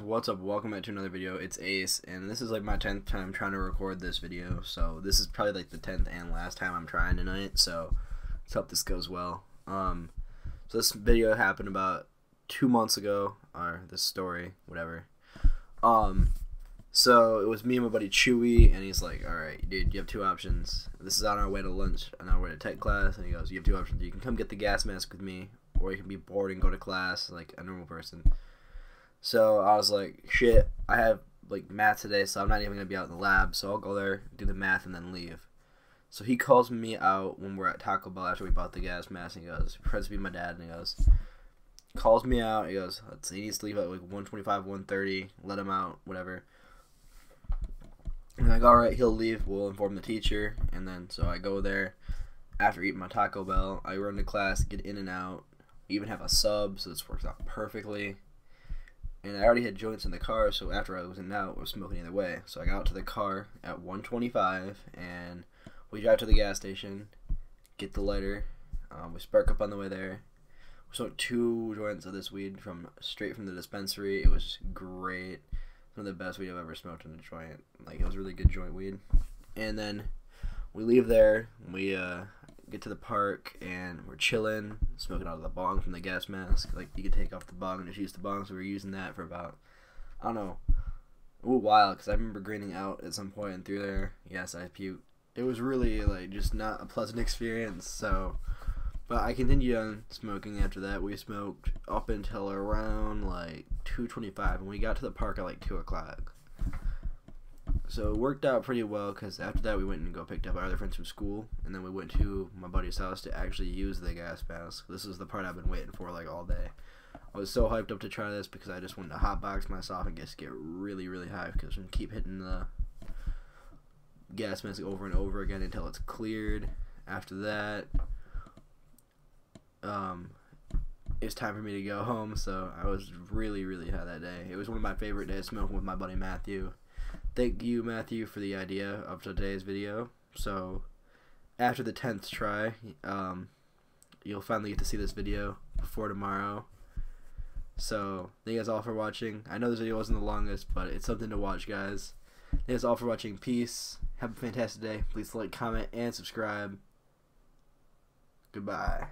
what's up? Welcome back to another video. It's Ace, and this is like my 10th time trying to record this video, so this is probably like the 10th and last time I'm trying tonight, so let's hope this goes well. Um, so this video happened about two months ago, or this story, whatever. Um, so it was me and my buddy Chewy, and he's like, alright, dude, you have two options. This is on our way to lunch, on our way to tech class, and he goes, you have two options. You can come get the gas mask with me, or you can be bored and go to class like a normal person. So I was like, shit, I have like math today, so I'm not even gonna be out in the lab. So I'll go there, do the math, and then leave. So he calls me out when we're at Taco Bell after we bought the gas mask, and he goes, "Pretends to be my dad," and he goes, calls me out. He goes, "Let's he needs to leave at like 125, 130. Let him out, whatever." I'm like, all right, he'll leave. We'll inform the teacher, and then so I go there. After eating my Taco Bell, I run to class, get in and out. even have a sub, so this works out perfectly and I already had joints in the car, so after I was in and out, I was smoking either way. So I got out to the car at 125, and we drive to the gas station, get the lighter, um, we spark up on the way there. We smoked two joints of this weed from straight from the dispensary. It was great. One of the best weed I've ever smoked in a joint. Like it was really good joint weed. And then we leave there. We uh, get to the park and we're chilling, smoking out of the bong from the gas mask. Like you could take off the bong and just use the bong. So we were using that for about I don't know a while because I remember greening out at some point and through there. Yes, I puked. It was really like just not a pleasant experience. So, but I continued on smoking after that. We smoked up until around like two twenty-five, and we got to the park at like two o'clock so it worked out pretty well because after that we went and go picked up our other friends from school, and then we went to my buddy's house to actually use the gas mask. This is the part I've been waiting for like all day. I was so hyped up to try this because I just wanted to hotbox myself and just get really really high because we keep hitting the gas mask over and over again until it's cleared. After that, um, it's time for me to go home. So I was really really high that day. It was one of my favorite days smoking with my buddy Matthew thank you, Matthew, for the idea of today's video. So, after the 10th try, um, you'll finally get to see this video before tomorrow. So, thank you guys all for watching. I know this video wasn't the longest, but it's something to watch, guys. Thank you guys all for watching. Peace. Have a fantastic day. Please like, comment, and subscribe. Goodbye.